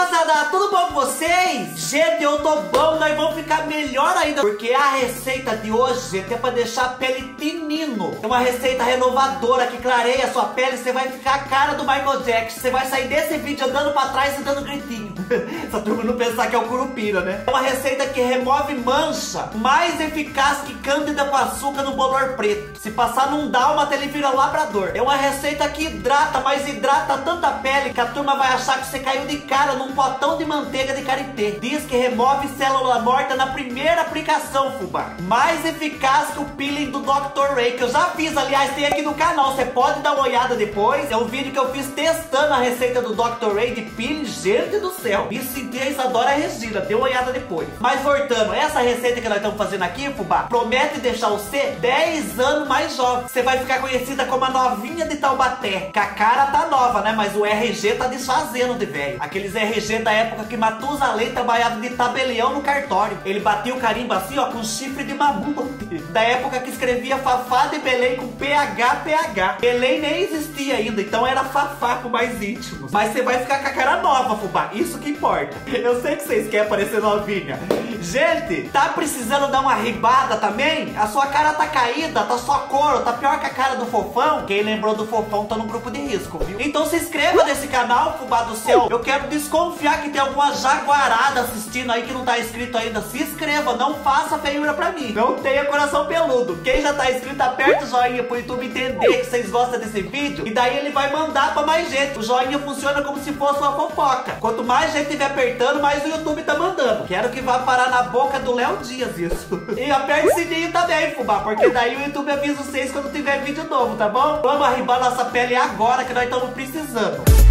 rapaziada, tudo bom com vocês? Gente, eu tô bom, nós vamos ficar melhor ainda Porque a receita de hoje, gente, é pra deixar a pele tinino É uma receita renovadora que clareia a sua pele Você vai ficar a cara do Michael Jackson Você vai sair desse vídeo andando pra trás e dando gritinho Essa turma não pensar que é o Curupira, né? É uma receita que remove mancha Mais eficaz que cândida com açúcar no bolor preto Se passar num dálmata, ele vira labrador É uma receita que hidrata, mas hidrata tanta pele Que a turma vai achar que você caiu de cara num potão de manteiga de karité. Diz que remove célula morta na primeira aplicação, fubá. Mais eficaz que o peeling do Dr. Ray, que eu já fiz, aliás, tem aqui no canal. Você pode dar uma olhada depois. É um vídeo que eu fiz testando a receita do Dr. Ray de peeling. Gente do céu. Me senti a Isadora Regina. Dê uma olhada depois. Mas voltando, essa receita que nós estamos fazendo aqui, fubá, promete deixar você 10 anos mais jovem. Você vai ficar conhecida como a novinha de Taubaté. Que a cara tá nova, né? Mas o RG tá desfazendo de velho. Aqueles RG da época que Matusalém trabalhava de tabelião no cartório. Ele batia o carimbo assim, ó, com chifre de mamute. Da época que escrevia Fafá de Belém com PH, PH. Belém nem existia ainda, então era Fafá com mais íntimos. Mas você vai ficar com a cara nova, fubá. Isso que importa. Eu sei que vocês querem parecer novinha. Gente, tá precisando dar uma ribada também? A sua cara tá caída, tá só couro, tá pior que a cara do fofão? Quem lembrou do fofão tá no grupo de risco, viu? Então se inscreva nesse canal, fubá do céu. Eu quero desconfiar que tem alguma jaguarada assistindo aí que não tá inscrito ainda. Se inscreva, não faça feiura pra mim. Não tenha coração peludo. Quem já tá inscrito, aperta o joinha pro YouTube entender que vocês gostam desse vídeo. E daí ele vai mandar pra mais gente. O joinha funciona como se fosse uma fofoca. Quanto mais gente estiver apertando, mais o YouTube tá mandando. Quero que vá parar na boca do Léo Dias isso. E aperte o sininho também, fubá, porque daí o YouTube avisa vocês quando tiver vídeo novo, tá bom? Vamos arribar nossa pele agora que nós estamos precisando.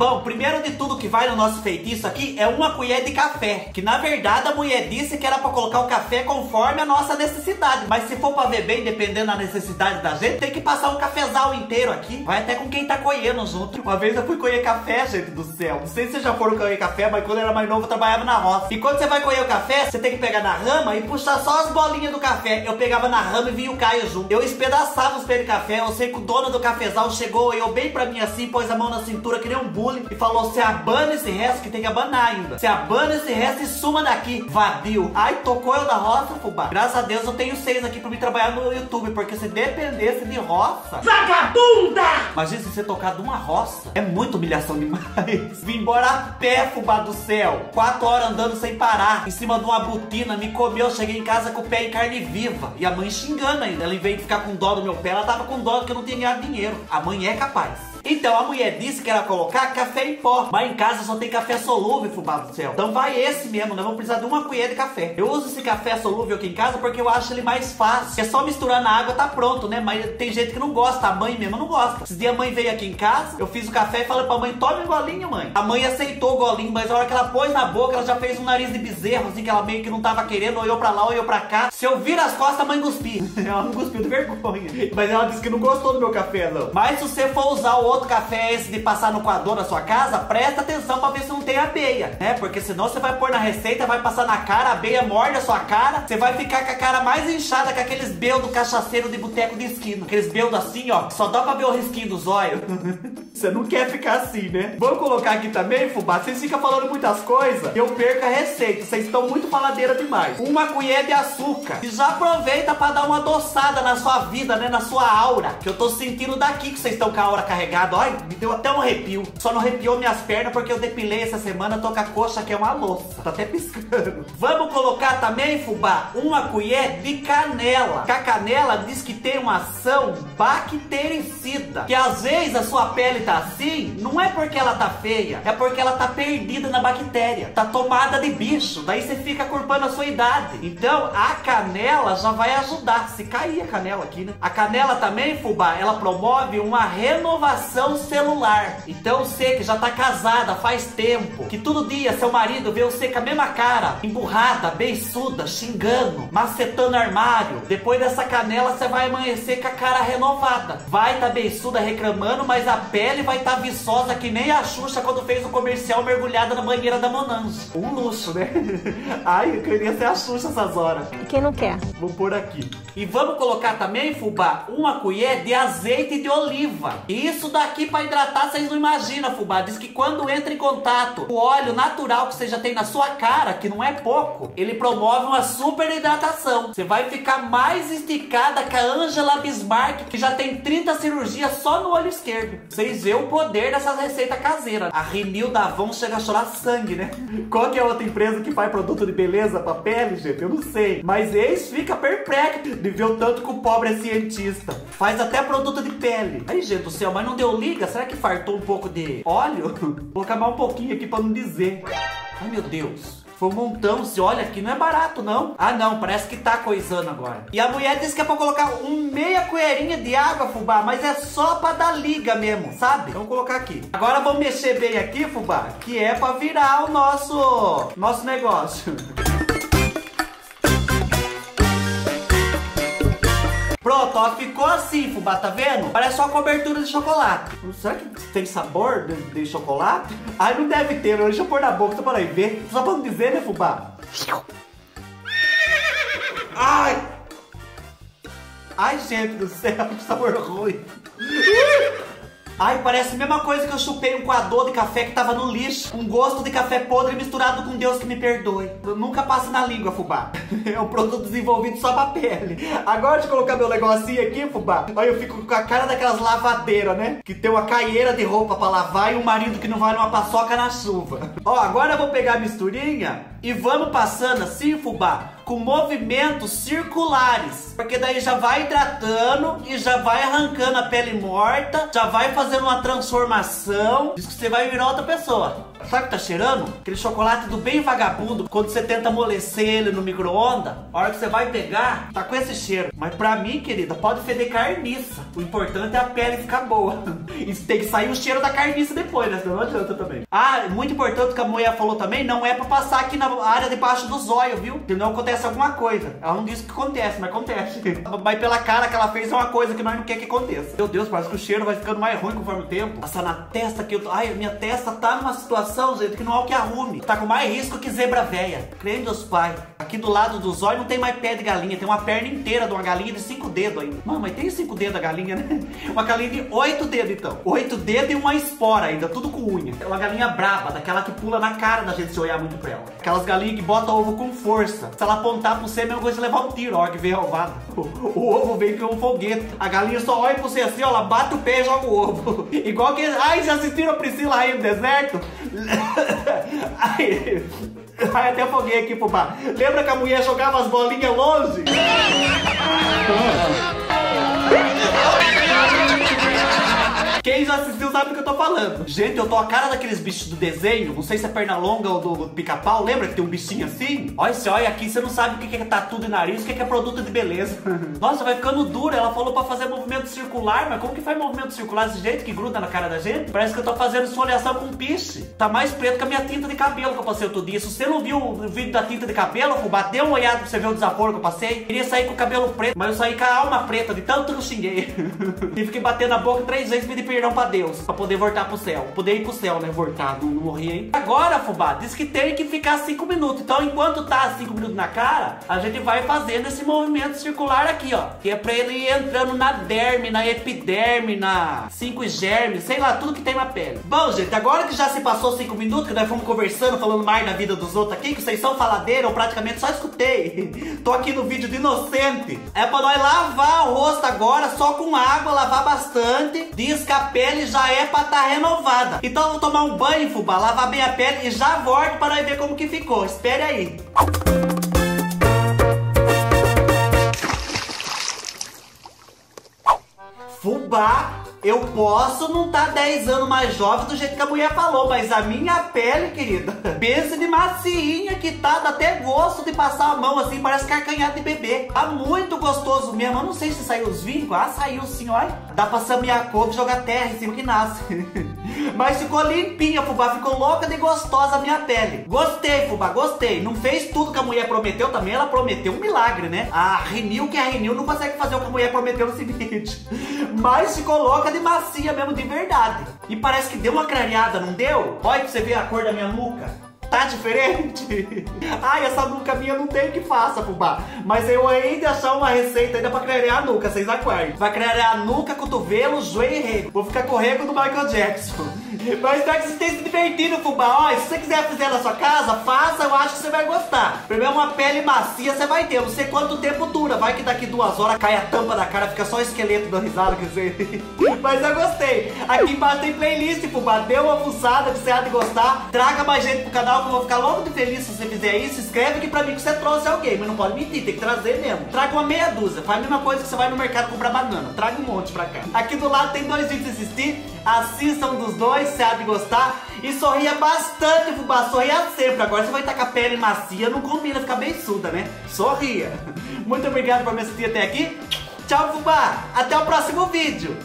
Bom, primeiro de tudo que vai no nosso feitiço aqui é uma colher de café. Que na verdade a mulher disse que era pra colocar o café conforme a nossa necessidade. Mas se for pra beber, dependendo da necessidade da gente, tem que passar um cafezal inteiro aqui. Vai até com quem tá colhendo junto. Uma vez eu fui colher café, gente do céu. Não sei se vocês já foram colher café, mas quando eu era mais novo eu trabalhava na roça. E quando você vai colher o café, você tem que pegar na rama e puxar só as bolinhas do café. Eu pegava na rama e vinha o Caio junto. Eu espedaçava os pés de café. Eu sei que o dono do cafezal chegou, eu bem pra mim assim, pôs a mão na cintura que nem um bullying e falou: se abana esse resto que tem que abanar ainda. Se abana esse resto e suma daqui, vadio. Ai, tocou eu da roça, fubá. Graças a Deus eu tenho seis aqui pra me trabalhar no YouTube, porque se dependesse de roça. Vagabunda! Imagina se você tocar de uma roça. É muita humilhação demais. Vim embora a pé, fubá do céu. Quatro horas andando sem parar, em cima de uma botina, me comeu. Cheguei em casa com o pé em carne viva. E a mãe xingando ainda. Ela, em vez de ficar com dó do meu pé, ela tava com dó que eu não tinha ganhado dinheiro. A mãe é capaz. Então a mulher disse que era colocar café em pó. Mas em casa só tem café solúvel, fubá do céu. Então vai esse mesmo, nós vamos precisar de uma colher de café. Eu uso esse café solúvel aqui em casa porque eu acho ele mais fácil. É só misturar na água, tá pronto, né? Mas tem gente que não gosta, a mãe mesmo não gosta. Esses dias a mãe veio aqui em casa, eu fiz o café e falei pra mãe, tome um golinho, mãe. A mãe aceitou o golinho, mas a hora que ela pôs na boca, ela já fez um nariz de bezerro, assim, que ela meio que não tava querendo, olhou pra lá, olhou pra cá. Se eu vir as costas, a mãe cuspiu. ela não cuspiu de vergonha. Mas ela disse que não gostou do meu café, não. Mas se você for usar o outro café, esse de passar no coador na sua casa, presta atenção pra ver se não tem abelha, né? Porque senão você vai pôr na receita, vai passar na cara, a abelha morde a sua cara, você vai ficar com a cara mais inchada que aqueles beldos cachaceiro de boteco de esquina. Aqueles beldos assim, ó, só dá pra ver o risquinho dos olhos. você não quer ficar assim, né? Vamos colocar aqui também, fubá, vocês ficam falando muitas coisas, eu perco a receita, vocês estão muito faladeira demais. Uma colher de açúcar. E já aproveita pra dar uma adoçada na sua vida, né? Na sua aura. Que eu tô sentindo daqui que vocês estão com a aura carregada. Olha, me deu até um arrepio. Só não arrepiou minhas pernas porque eu depilei essa semana, tô com a coxa que é uma louça. Tá até piscando. Vamos colocar também, fubá, uma colher de canela. Que a canela diz que tem uma ação bactericida. Que às vezes a sua pele tá assim, não é porque ela tá feia, é porque ela tá perdida na bactéria. Tá tomada de bicho. Daí você fica culpando a sua idade. Então a canela já vai ajudar. Se cair a canela aqui, né? A canela também, fubá, ela promove uma renovação celular. Então você que já tá casada faz tempo, que todo dia seu marido vê você com a mesma cara, emburrada, beiçuda, xingando, macetando armário. Depois dessa canela você vai amanhecer com a cara renovada. Vai tá beiçuda reclamando, mas a pele vai tá viçosa que nem a Xuxa quando fez o comercial mergulhada na banheira da Monange. Um luxo, né? Ai, eu queria ser a Xuxa essas horas. Quem não quer? Vou pôr aqui. E vamos colocar também, fubá, uma colher de azeite de oliva. Isso dá daqui pra hidratar, vocês não imaginam, fubá. Diz que quando entra em contato o óleo natural que você já tem na sua cara, que não é pouco, ele promove uma super hidratação. Você vai ficar mais esticada que a Angela Bismarck, que já tem 30 cirurgias só no olho esquerdo. Vocês vê o poder dessas receitas caseiras. A Renil da Avon chega a chorar sangue, né? Qual que é a outra empresa que faz produto de beleza pra pele, gente? Eu não sei. Mas eles fica perplexo de ver o tanto que o pobre é cientista. Faz até produto de pele. Aí, gente do céu, mas não deu liga? Será que fartou um pouco de óleo? Vou mais um pouquinho aqui pra não dizer. Ai, meu Deus. Foi um montão, se olha aqui, não é barato não. Ah não, parece que tá coisando agora. E a mulher disse que é pra colocar um meia colherinha de água, fubá, mas é só pra dar liga mesmo, sabe? Vamos colocar aqui. Agora vamos mexer bem aqui, fubá, que é pra virar o nosso, nosso negócio. Pronto, ó, ficou assim, fubá, tá vendo? Parece uma cobertura de chocolate. Será que tem sabor de, de chocolate? Ai, não deve ter, não. deixa eu pôr na boca só pra ver. Só pra não dizer, né, fubá? Ai! Ai, gente do céu, que sabor ruim. Ai, parece a mesma coisa que eu chupei um coador de café que tava no lixo. Um gosto de café podre misturado com Deus que me perdoe. Eu nunca passe na língua, fubá. É um produto desenvolvido só pra pele. Agora de colocar meu negocinho aqui, fubá, aí eu fico com a cara daquelas lavadeiras, né? Que tem uma caieira de roupa pra lavar e um marido que não vai numa paçoca na chuva. Ó, agora eu vou pegar a misturinha e vamos passando assim, fubá, com movimentos circulares. Porque daí já vai hidratando e já vai arrancando a pele morta, já vai fazendo uma transformação. Diz que você vai virar outra pessoa. Sabe o que tá cheirando? Aquele chocolate do bem vagabundo, quando você tenta amolecer ele no micro-ondas, a hora que você vai pegar, tá com esse cheiro. Mas pra mim, querida, pode feder carniça. O importante é a pele ficar boa. E tem que sair o cheiro da carniça depois, né? Senão não adianta também. Ah, muito importante que a mulher falou também, não é pra passar aqui na área debaixo do zóio, viu? Que não acontece alguma coisa. Ela não disse que acontece, mas acontece. Mas pela cara que ela fez é uma coisa que nós não quer que aconteça. Meu Deus, parece que o cheiro vai ficando mais ruim conforme o tempo. Passar na testa que eu tô... Ai, minha testa tá numa situação, gente, que não há o que arrume. Tá com mais risco que zebra véia. Crê Deus Pai. Aqui do lado do zóio não tem mais pé de galinha, tem uma perna inteira de uma galinha de cinco dedos ainda. Mano, mas tem cinco dedos a galinha, né? Uma galinha de oito dedos, então. Oito dedos e uma espora ainda, tudo com unha. É uma galinha braba, daquela que pula na cara da gente se olhar muito pra ela. Aquelas galinhas que botam ovo com força. Se ela apontar pro você, é a mesma coisa de levar um tiro, ó, que vem alvada. O, o ovo vem com um foguete. A galinha só olha pra você assim, ó, ela bate o pé e joga o ovo. Igual que. Ai, já assistiram a Priscila aí no deserto? Ai. Ai, até foguei aqui, fubá. Lembra que a mulher jogava as bolinhas longe? Quem já assistiu sabe do que eu tô falando. Gente, eu tô a cara daqueles bichos do desenho. Não sei se é perna longa ou do pica-pau. Lembra que tem um bichinho assim? Olha, você olha aqui, você não sabe o que é tatu de nariz, o que é produto de beleza. Nossa, vai ficando dura. Ela falou pra fazer movimento circular, mas como que faz movimento circular desse jeito que gruda na cara da gente? Parece que eu tô fazendo esfoliação com piche. Tá mais preto que a minha tinta de cabelo que eu passei outro dia. Se você não viu o vídeo da tinta de cabelo, bateu uma olhada pra você ver o desaforo que eu passei. Queria sair com o cabelo preto, mas eu saí com a alma preta de tanto que eu xinguei. e fiquei batendo na boca três vezes pedi perdão pra Deus, pra poder voltar pro céu. Poder ir pro céu, né? Voltar, não, morri, hein? Agora, fubá, diz que tem que ficar 5 minutos. Então, enquanto tá 5 minutos na cara, a gente vai fazendo esse movimento circular aqui, ó. Que é pra ele ir entrando na derme, na epiderme, na 5 germes, sei lá, tudo que tem na pele. Bom, gente, agora que já se passou 5 minutos, que nós fomos conversando, falando mais da vida dos outros aqui, que vocês são faladeira, eu praticamente só escutei. Tô aqui no vídeo de inocente. É pra nós lavar o rosto agora, só com água, lavar bastante. Que a pele já é pra estar tá renovada. Então eu vou tomar um banho, fubá, lavar bem a pele e já volto para ver como que ficou. Espere aí. Fubá, eu posso não estar tá 10 anos mais jovem do jeito que a mulher falou, mas a minha pele, querida, pensa de macinha que tá, dá até gosto de passar a mão assim, parece carcanhar de bebê. Tá muito gostoso mesmo. Eu não sei se saiu os vincos. Ah, saiu sim, olha. Dá pra samear a couve e jogar terra em cima que nasce. Mas ficou limpinha, fubá. Ficou louca de gostosa a minha pele. Gostei, fubá, gostei. Não fez tudo que a mulher prometeu também. Ela prometeu um milagre, né? A Renil, que é a Renil, não consegue fazer o que a mulher prometeu nesse vídeo. Mas ficou louca de macia mesmo, de verdade. E parece que deu uma clareada, não deu? Olha pra você ver a cor da minha nuca. Tá diferente? Ai, essa nuca minha não tem que faça, fubá. Mas eu ainda achar uma receita ainda pra criar a nuca, vocês aguardem. Vai criar a nuca, cotovelo, joelho e rego. Vou ficar com o rego do Michael Jackson. Mas espero que vocês tenham se divertido, fubá. Ó, se você quiser fazer na sua casa, faça, eu acho que você vai gostar. Primeiro, uma pele macia você vai ter. Não sei quanto tempo dura. Vai que daqui duas horas cai a tampa da cara, fica só o esqueleto da risada, quer dizer. Mas eu gostei. Aqui embaixo tem playlist, fubá. Dê uma fuçada que você há de gostar. Traga mais gente pro canal que eu vou ficar logo de feliz se você fizer isso. Escreve aqui pra mim que você trouxe alguém, mas não pode mentir, tem que trazer mesmo. Traga uma meia dúzia. Faz a mesma coisa que você vai no mercado comprar banana. Traga um monte pra cá. Aqui do lado tem dois vídeos assistir. Assistam dos dois, há de gostar. E sorria bastante, fubá. Sorria sempre. Agora você vai estar com a pele macia, não combina ficar bem suda, né? Sorria. Muito obrigado por me assistir até aqui. Tchau, fubá. Até o próximo vídeo.